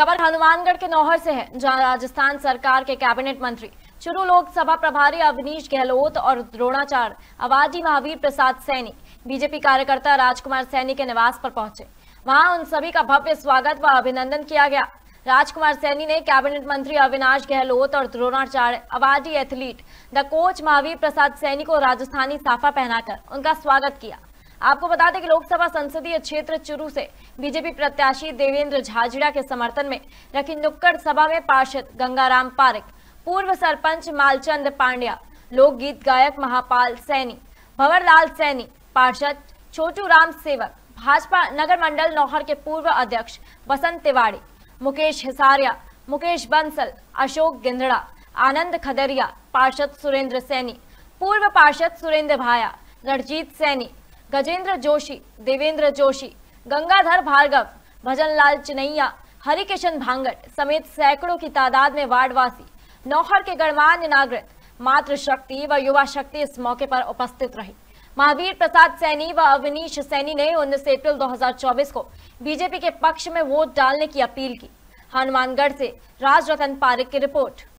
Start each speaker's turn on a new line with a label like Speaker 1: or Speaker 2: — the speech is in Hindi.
Speaker 1: खबर हनुमानगढ़ के नौहर से है, जहाँ राजस्थान सरकार के कैबिनेट मंत्री, चुरू लोकसभा प्रभारी अवनीश गहलोत और द्रोणाचार्य अवाजी महावीर प्रसाद सैनी, बीजेपी कार्यकर्ता राजकुमार सैनी के निवास पर पहुँचे। वहाँ उन सभी का भव्य स्वागत व अभिनंदन किया गया। राजकुमार सैनी ने कैबिनेट मंत्री अविनाश गहलोत और Dronacharya awardee athlete, the coach Mahavir Prasad Saini को राजस्थानी साफा पहनाकर उनका स्वागत किया। आपको बता दें कि लोकसभा संसदीय क्षेत्र चुरू से बीजेपी प्रत्याशी देवेंद्र झाझड़ा के समर्थन में रखी नुक्कड़ सभा में पार्षद गंगाराम पारिक, पूर्व सरपंच मालचंद पांड्या, लोकगीत गायक महापाल सैनी, भंवरलाल सैनी, पार्षद छोटू राम सेवक, भाजपा नगर मंडल नौहर के पूर्व अध्यक्ष बसंत तिवाड़ी मुकेश हिसारिया, मुकेश बंसल, अशोक गिंधड़ा आनंद खदरिया, पार्षद सुरेंद्र सैनी, पूर्व पार्षद सुरेंद्र भाया, रणजीत सैनी गजेंद्र जोशी, देवेंद्र जोशी, गंगाधर भार्गव, भजनलाल चिनैया, हरिकिशन भांगट समेत सैकड़ों की तादाद में वार्डवासी, नौहर के गणमान्य नागरिक, मातृ शक्ति व युवा शक्ति इस मौके पर उपस्थित रही। महावीर प्रसाद सैनी व अवनीश सैनी ने उन्नीस अप्रैल 2024 को बीजेपी के पक्ष में वोट डालने की अपील की। हनुमानगढ़ से राज रतन पारिक की रिपोर्ट।